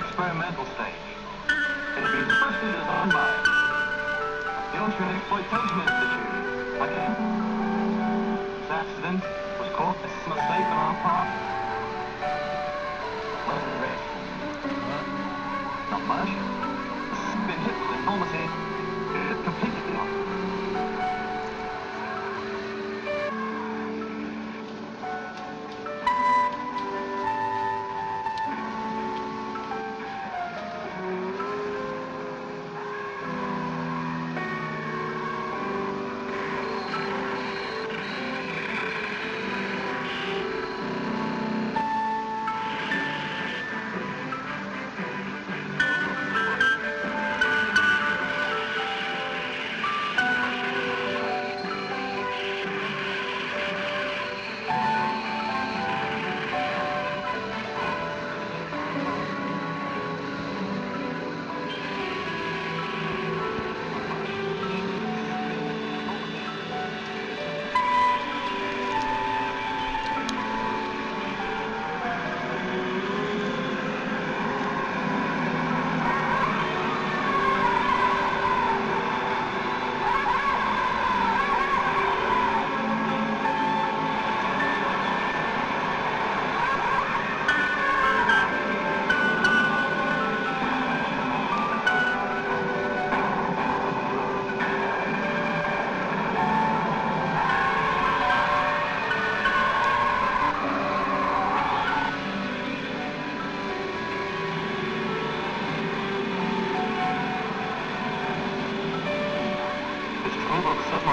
experimental stage. It had been specially designed by the Ocean Exploitation Institute.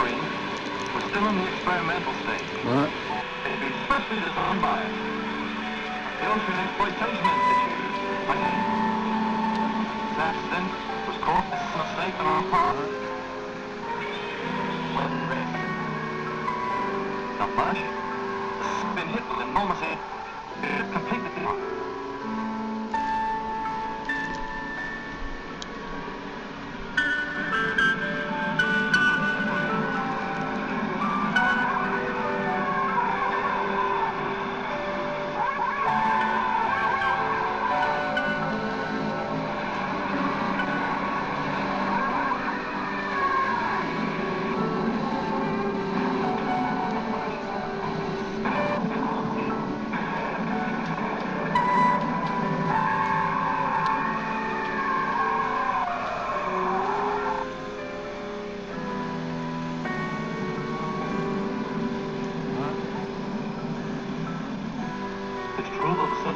Submarine was still in the experimental stage. Right. It had been specially designed by us. the Ocean Exploitation Institute. Again, this accident was caused by a mistake on our part. What a risk. Not much. It's been hit with enormity. It completely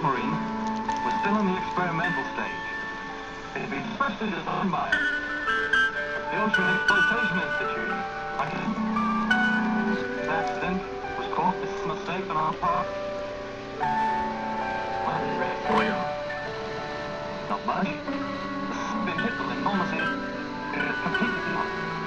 submarine was still in the experimental stage. It had been specially designed by the Ocean Exploitation Institute. This accident was caused by a mistake on our part. Risk. Not much. It's been hit with enormity. It is completely off.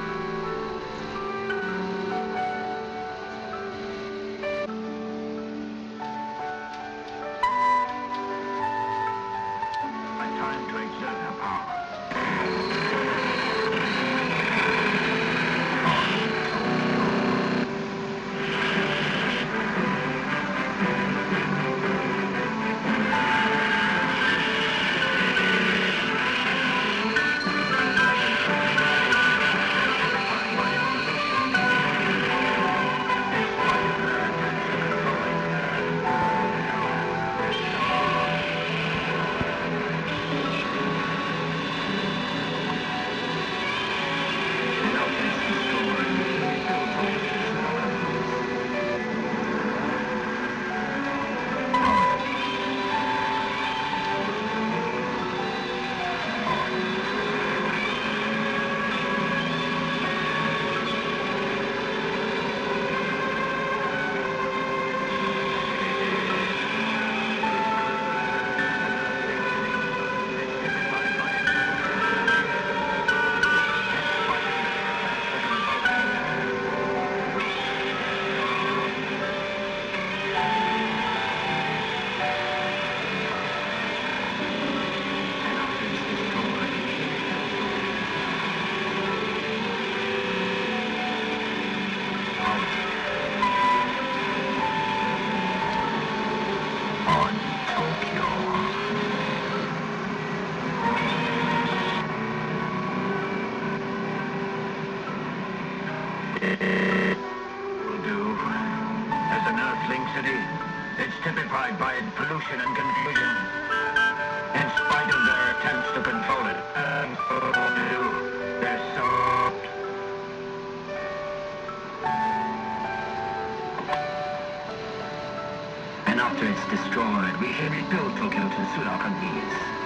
Will do. As an earthling city, it's typified by its pollution and confusion. In spite of their attempts to control it, and so to do, they're. And after it's destroyed, we shall rebuild Tokyo to suit our convenience.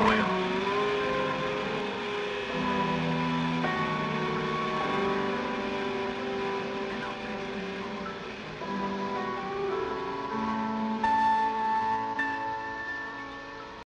win.